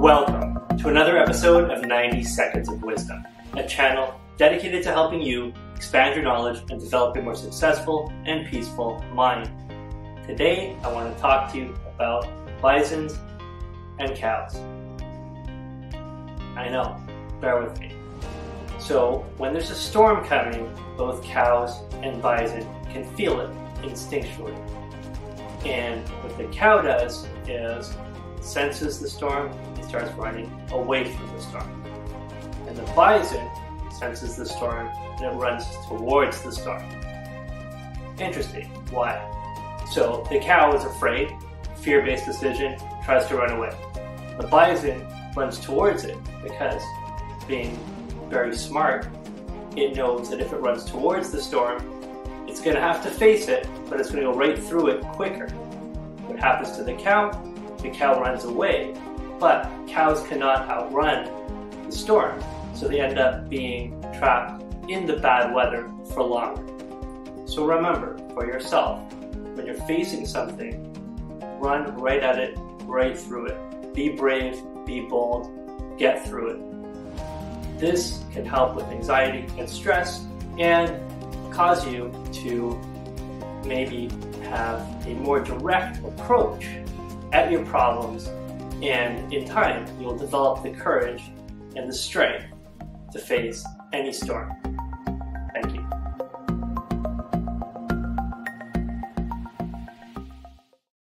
Welcome to another episode of 90 Seconds of Wisdom, a channel dedicated to helping you expand your knowledge and develop a more successful and peaceful mind. Today, I want to talk to you about bisons and cows. I know, bear with me. So, when there's a storm coming, both cows and bison can feel it instinctually. And what the cow does is senses the storm and starts running away from the storm. And the bison senses the storm and it runs towards the storm. Interesting. Why? So the cow is afraid, fear based decision, tries to run away. The bison runs towards it because, being very smart, it knows that if it runs towards the storm, it's going to have to face it, but it's going to go right through it quicker. What happens to the cow? The cow runs away, but cows cannot outrun the storm, so they end up being trapped in the bad weather for longer. So remember, for yourself, when you're facing something, run right at it, right through it. Be brave, be bold, get through it. This can help with anxiety and stress and cause you to maybe have a more direct approach at your problems, and in time, you'll develop the courage and the strength to face any storm.